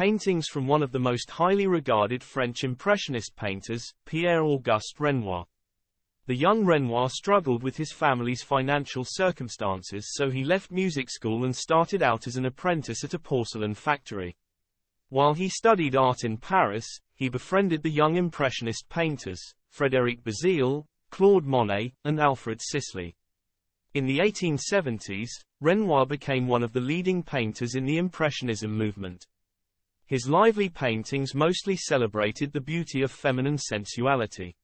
paintings from one of the most highly regarded French Impressionist painters, Pierre-Auguste Renoir. The young Renoir struggled with his family's financial circumstances so he left music school and started out as an apprentice at a porcelain factory. While he studied art in Paris, he befriended the young Impressionist painters, Frédéric Bazille, Claude Monet, and Alfred Sisley. In the 1870s, Renoir became one of the leading painters in the Impressionism movement. His lively paintings mostly celebrated the beauty of feminine sensuality.